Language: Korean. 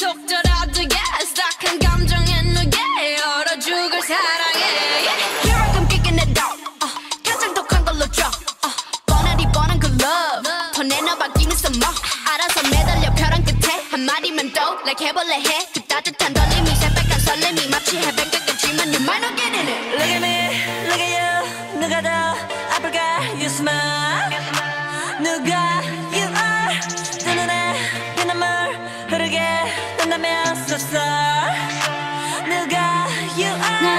속절하도 yes 딱한 감정에 누게 얼어 죽을 사랑해 yeah. Here I come kicking it out uh, 가장 독한 걸로 줘 uh, 뻔하디 뻔한 그 love 더 내놔봐 give me some more 알아서 매달려 벼랑 끝에 한 마디면 또 like 해볼래 해그 따뜻한 떨림이 새빨간 설렘이 마치 해변 끝까지만 You might not get in it Look at me, look at you 누가 더 아플까 You smile 누가 you are 내 눈에 빈눈물 흐르게 내가 you are.